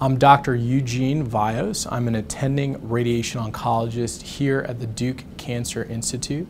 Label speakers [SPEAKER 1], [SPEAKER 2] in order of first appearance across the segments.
[SPEAKER 1] I'm Dr. Eugene Vaios. I'm an attending radiation oncologist here at the Duke Cancer Institute.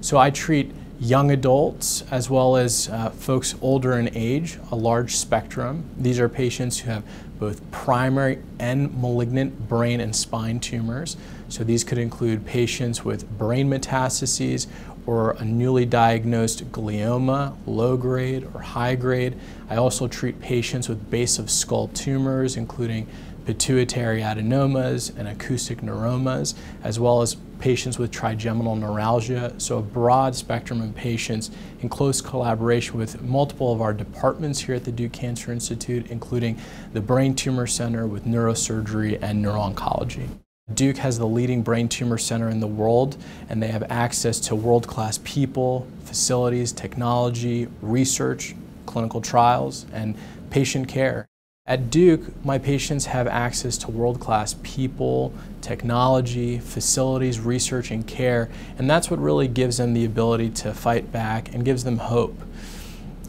[SPEAKER 1] So I treat young adults as well as uh, folks older in age, a large spectrum. These are patients who have both primary and malignant brain and spine tumors. So these could include patients with brain metastases or a newly diagnosed glioma, low grade or high grade. I also treat patients with base of skull tumors, including pituitary adenomas and acoustic neuromas, as well as patients with trigeminal neuralgia, so a broad spectrum of patients in close collaboration with multiple of our departments here at the Duke Cancer Institute, including the Brain Tumor Center with neurosurgery and neuro-oncology. Duke has the leading brain tumor center in the world, and they have access to world-class people, facilities, technology, research, clinical trials, and patient care. At Duke, my patients have access to world-class people, technology, facilities, research, and care, and that's what really gives them the ability to fight back and gives them hope.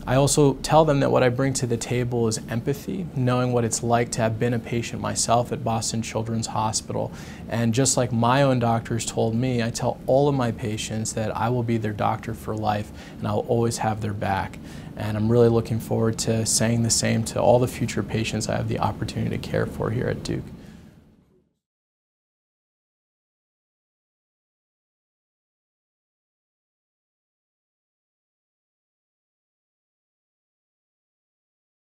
[SPEAKER 1] I also tell them that what I bring to the table is empathy, knowing what it's like to have been a patient myself at Boston Children's Hospital. And just like my own doctors told me, I tell all of my patients that I will be their doctor for life and I'll always have their back. And I'm really looking forward to saying the same to all the future patients I have the opportunity to care for here at Duke.